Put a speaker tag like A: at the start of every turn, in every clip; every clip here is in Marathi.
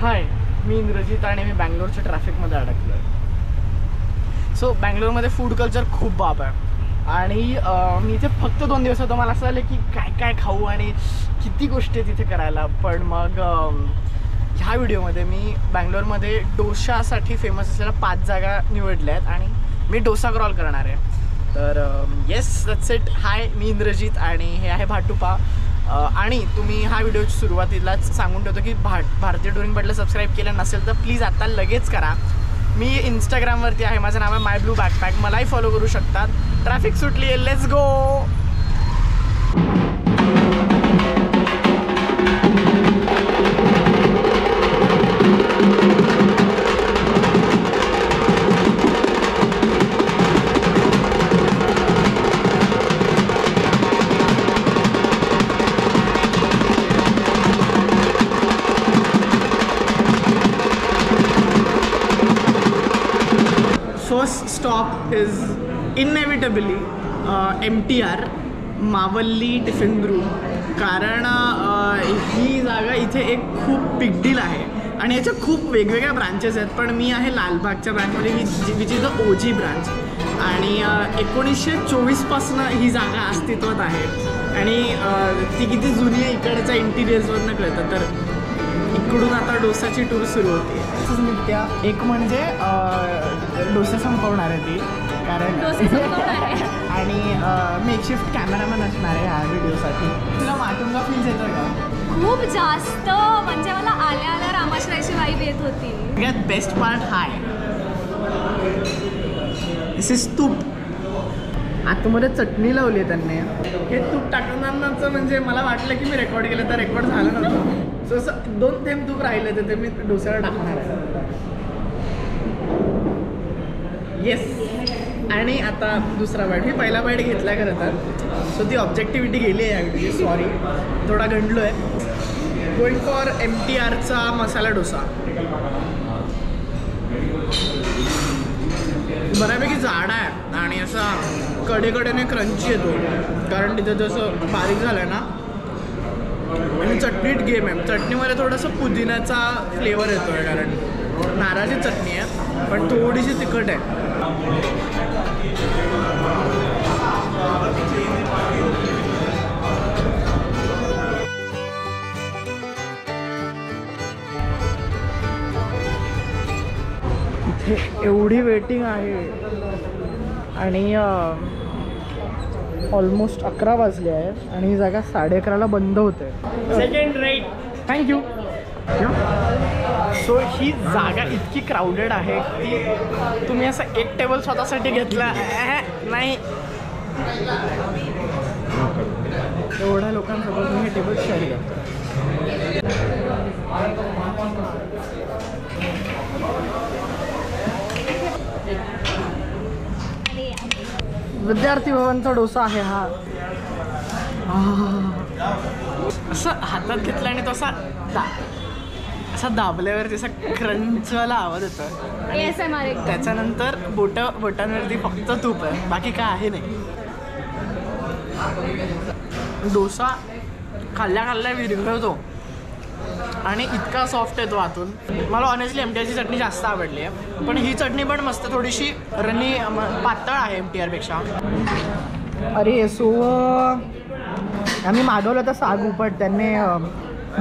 A: हाय मी इंद्रजित आणि मी बँगलोरच्या ट्रॅफिकमध्ये अडकलो आहे सो बँगलोरमध्ये फूड कल्चर खूप बाब आहे. आणि मी इथे फक्त दोन दिवस होतो. मला असं झालं की काय काय खाऊ आणि किती गोष्टी तिथे करायला. पण मग ह्या व्हिडिओमध्ये मी बँगलोरमध्ये डोशासाठी फेमस असलेल्या पाच जागा निवडल्या आहेत आणि मी डोसा क्रॉल करणार आहे. तर येस दॅट्स इट हाय मी इंद्रजित आणि हे आहे भाटुपा. आणि तुम्ही हा व्हिडिओ सुरुवातीलाच सांगून ठेवतो की भा भारतीय टुरिंग बटला सबस्क्राईब केलं नसेल तर प्लीज आता लगेच करा. मी इंस्टाग्रामवरती आहे माझं नाव आहे माय ब्लू बॅकपॅक मलाही फॉलो करू शकतात. ट्रॅफिक सुटली आहे let's go first is is inevitably M T R Mavalli tiffin room कारण ही जागा इथे एक खूप बिग डील आहे आणि याच्या खूप वेगवेगळ्या ब्रांचेस आहेत पण मी आहे लालबागच्या ब्रांचमध्ये which which is the OG branch आणि एकोणीसशे चोवीसपासनं ही जागा अस्तित्वात आहे. आणि uh, ती किती जुनी आहे इकडच्या इंटिरियर्सवरनं कळतं. तर इकडून आता डोसाची टूर सुरू होते. नित्या एक म्हणजे डोसा संपवणार आहे ती. कारण. आणि मी एक शिफ्ट कॅमेरामॅन असणार आहे ह्या व्हिडिओसाठी. तुला माटुंगा फील येतं का?
B: खूप जास्त. म्हणजे मला आल्या आल्या रामाश्रयची वाईब येत होती.
A: सगळ्यात best part hi this is तूप आतमध्ये चटणी लावली आहे त्यांनी. हे तूप टाकण्याचं म्हणजे मला वाटलं की मी रेकॉर्ड केलं तर रेकॉर्ड झालं नव्हतं. सो असं दोन थेंब तूप राहिले तर ते मी डोस्याला टाकणार आहे. येस आणि आता दुसरा बाईट मी पहिला बाईट घेतला खरं तर. सो ती ऑब्जेक्टिव्हिटी गेली आहे यावेळी सॉरी थोडा गंडलो आहे गोइंग फॉर एम टी आरचा मसाला डोसा. बऱ्यापैकी जाडा आहे आणि असा कडेकडेने क्रंची येतो. कारण तिथं जसं बारीक झालं ना आणि चटणीत गेम आहे. चटणीमध्ये थोडंसं पुदिन्याचा फ्लेवर येतो आहे कारण नारळाची चटणी आहे पण थोडीशी तिखट आहे. एवढी वेटिंग आहे. आणि ऑलमोस्ट अकरा वाजले आहे आणि ही जागा साडे अकराला बंद होते. Second right thank you so ही जागा इतकी क्राऊडेड आहे की तुम्ही असं एक टेबल स्वतःसाठी घेतला. नाही. एवढ्या लोकांसोबत तुम्ही हे टेबल शेअर करता विद्यार्थी भवनचा डोसा आहे हा. असं हातात घेतला आणि तो असा दा असा दाबल्यावरती असा क्रंचवाला आवाज येतो. आणि त्याच्यानंतर बोट बोटांवरती फक्त तूप आहे. बाकी काय आहे नाही. डोसा खाल्ल्या खाल्ल्या विरघळतो. आणि इतका सॉफ्ट आहे तो आतून. मला ऑनेस्टली एम टी आरची चटणी जास्त आवडली आहे. पण ही चटणी पण मस्त थोडीशी रनी पातळ आहे एम टी आरपेक्षा अरे सो आम्ही मागवलं तर साग उपट. त्यांनी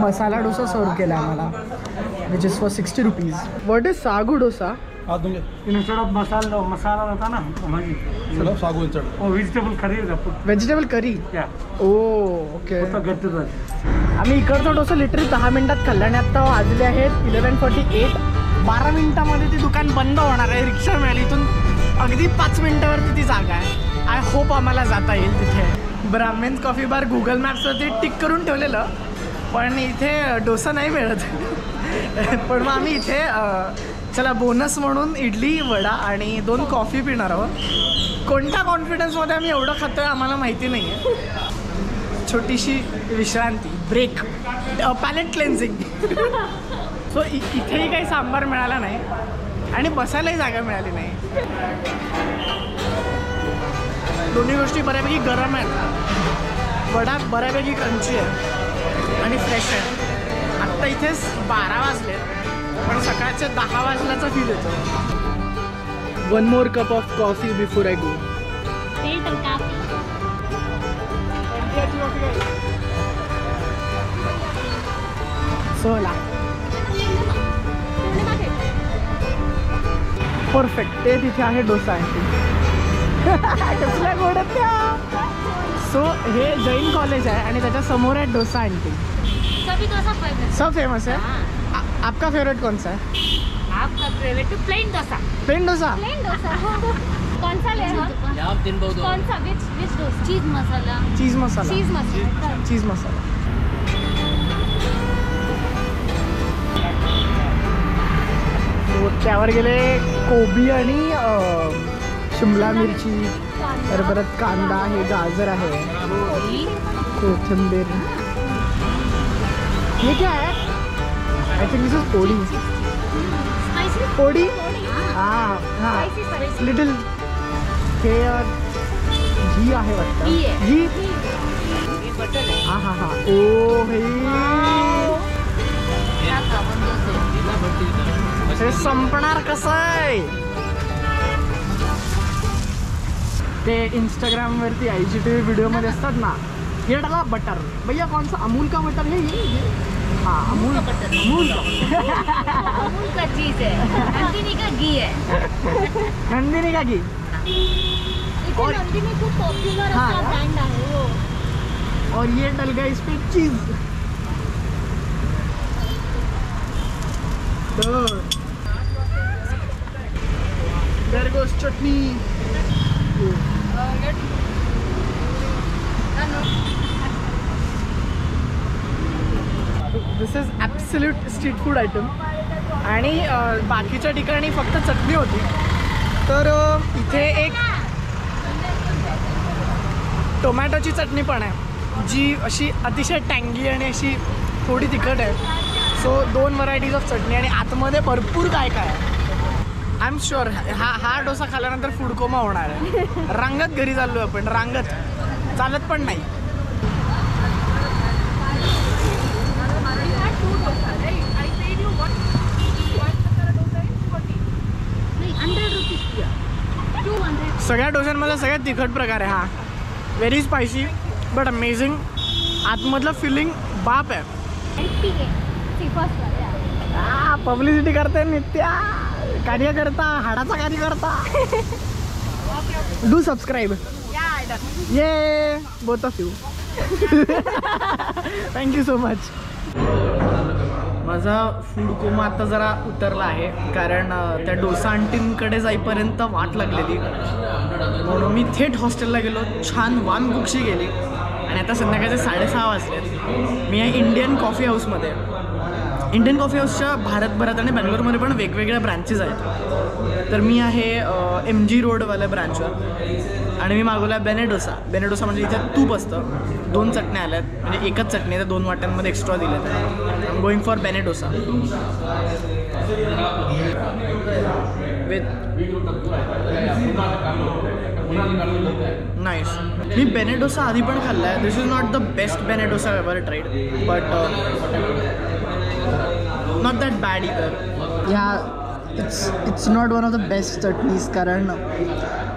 A: मसाला डोसा सर्व केला आम्हाला which is for sixty rupees what is sagu dosa?
C: masala, masala रहता ना
D: सागू
A: व्हेजिटेबल करी
C: क्या
A: ओ ओके आम्ही इकडचा डोसा लिटरी दहा मिनिटात खाल्ला आणि आत्ता वाजले आहेत. इलेवन फोर्टी एट बारा मिनिटामध्ये ती दुकान बंद होणार आहे. रिक्षा मिळाली. इथून अगदी पाच मिनिटावरती ती जागा आहे. आय होप आम्हाला जाता येईल तिथे. ब्राह्मीन्स कॉफी बार गुगल मॅप्सवरती टिक करून ठेवलेलं. पण इथे डोसा नाही मिळत. पण मग आम्ही इथे चला बोनस म्हणून इडली वडा आणि दोन कॉफी पिणार आहोत. कोणत्या कॉन्फिडन्समध्ये आम्ही एवढं खातोय आम्हाला माहिती नाही आहे छोटीशी विश्रांती. ब्रेक पॅलेट क्लेन्झिंग सो इथेही काही सांबार मिळाला नाही आणि बसायलाही जागा मिळाली नाही. दोन्ही गोष्टी बऱ्यापैकी गरम आहेत. वडा बऱ्यापैकी क्रंची आहे आणि फ्रेश आहे. आत्ता इथेच बारा वाजले पण सकाळचे दहा वाजल्याचा फील येतो. One more cup of coffee before I go
B: filter
A: perfect ते तिथे आहे डोसा आहे कसल्या गोड आहेत त्या. सो हे जैन कॉलेज आहे आणि त्याच्या समोर आहे डोसा
B: फेवरेट
A: सब फ़ेमस है.
B: हाँ।
A: आपका फेवरेट कौन सा है?
B: आपका favourite plain dosa.
A: Plain dosa?
B: Plain dosa. कौन सा लेना? कौन सा? Which which dosa? Cheese masala.
A: Cheese masala.
B: Cheese masala.
A: Cheese masala. त्यावर गेले कोबी आणि शिमला मिरची तर परत कांदा आहे गाजर आहे. कोथिंबीर. हे क्या? है I think this is podi podi
B: हाँ
A: हा. लिटिल हे घी आहे वाटतं.
B: घी आहे. है
A: हा हा हा. ओ हे. हे संपणार कसं आहे? ते इंस्टाग्राम वरती I G T V video मध्ये असतात ना हे डाला बटर भैया कौन सा अमूल का बटर है. ये ये हाँ अमूल
B: का butter.
A: अमूल का
B: अमूल का चीज़ है नंदिनी का घी है
A: नंदिनी का घी? और-
B: नंदिनी खूप पॉप्युलर
A: हाँ.
B: ब्रँड हो.
A: और ये डल गया इस पे cheese there goes chutney this is absolute street food item आणि बाकीच्या ठिकाणी फक्त चटणी होती. तर इथे एक टोमॅटोची चटणी पण आहे जी अशी अतिशय टँगी आणि अशी थोडी तिखट आहे. सो दोन व्हरायटीज ऑफ चटणी आणि आतमध्ये भरपूर काय काय आहे. आय एम शुअर हा हा डोसा खाल्ल्यानंतर फूड कोमा होणार आहे. रांगत घरी चाललो आपण रांगत. चालत पण नाही. सगळ्या डोशांमधला सगळ्यात तिखट प्रकार आहे हा. व्हेरी स्पायसी बट अमेझिंग आतमधलं फिलिंग बाप आहे. पब्लिसिटी करते नित्या. कार्यकर्ता हाडाचा कार्यकर्ता. डू सबस्क्राईब ये both of you thank you so much माझा फूड कोमा आता जरा उतरला आहे कारण त्या डोसा आंटींकडे जाईपर्यंत वाट लागलेली. म्हणून मी थेट हॉस्टेलला गेलो छान वाम कुक्षी गेली. आणि आता संध्याकाळचे साडेसहा वाजले मी आहे इंडियन कॉफी हाऊसमध्ये. इंडियन कॉफी हाऊसच्या भारतभरात आणि बँगलोरमध्ये पण वेगवेगळ्या ब्रांचेस आहेत. तर मी आहे एम जी रोडवाल्या ब्रांचवर आणि मी मागवला बेनेडोसा बेनेडोसा म्हणजे इथे तूप असतं. दोन चटण्या आल्यात. म्हणजे एकच चटणी आहे. त्या दोन वाट्यांमध्ये एक्स्ट्रा दिल्यात. Going for benne dosa with nice मी बेनेडोसा आधी पण खाल्ला आहे this is not the best benne dosa ever tried but not that bad either ह्या it's it's not one of the best chutneys कारण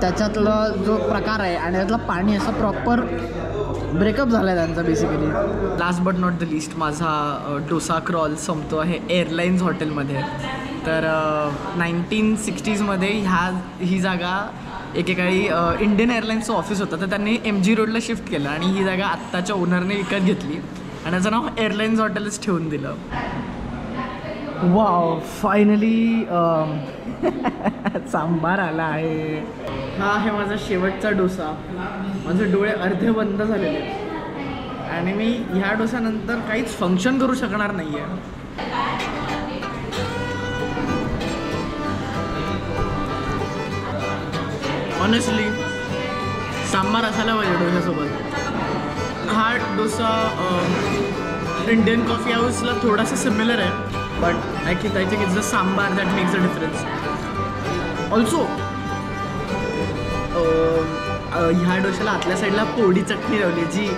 A: त्याच्यातला जो प्रकार आहे आणि त्यातलं पाणी असं प्रॉपर ब्रेकअप झाला आहे त्यांचा basically last but not the least माझा डोसा क्रॉल संपतो आहे एअरलाईन्स हॉटेलमध्ये तर नाईन्टीन सिक्स्टीजमध्ये ह्या ही जागा एकेकाळी इंडियन एअरलाईन्सचं ऑफिस होतं. तर त्यांनी एम जी रोडला शिफ्ट केलं आणि ही जागा आत्ताच्या ओनरने विकत घेतली. आणि त्याचं नाव एअरलाईन्स हॉटेलच ठेवून दिलं. वाव फायनली um, सांबार आला आहे. हा आहे माझा शेवटचा डोसा. माझे डोळे अर्धे बंद झालेले. आणि मी ह्या डोसानंतर काहीच फंक्शन करू शकणार नाही आहे ऑनेस्टली सांबार असायला पाहिजे डोशासोबत हा डोसा इंडियन कॉफी हाऊसला थोडासा सिमिलर आहे but I think I think it's the sambar that makes a difference also ह्या डोशाला आतल्या साईडला पोडी चटणी लावली जी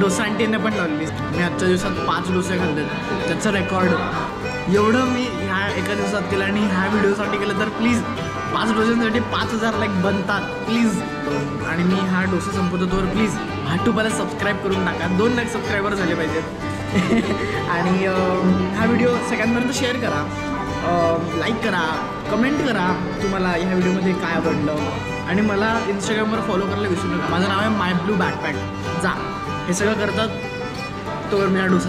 A: डोसा आंटीने पण लावली. मी आजच्या दिवसात पाच डोसे खाल्ले त्याचं रेकॉर्ड एवढं मी ह्या एका दिवसात केलं आणि ह्या व्हिडिओसाठी केलं तर प्लीज पाच डोसांसाठी पाच हजार लाईक बनतात प्लीज आणि मी हा डोसा संपवतो तर प्लीज भाटूपाला सबस्क्राईब करून टाका. दोन लाख सबस्क्रायबर झाले पाहिजेत. आणि हा व्हिडिओ सगळ्यांपर्यंत शेअर करा. लाईक करा. कमेंट करा तुम्हाला ह्या व्हिडिओमध्ये काय आवडलं. आणि मला इंस्टाग्रामवर फॉलो करायला विसरू नका. माझं नाव आहे माय ब्लू बॅकपॅक जा. हे सगळं करतात. तोवर मी हा डोसा